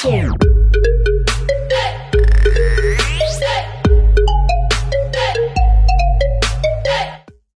见。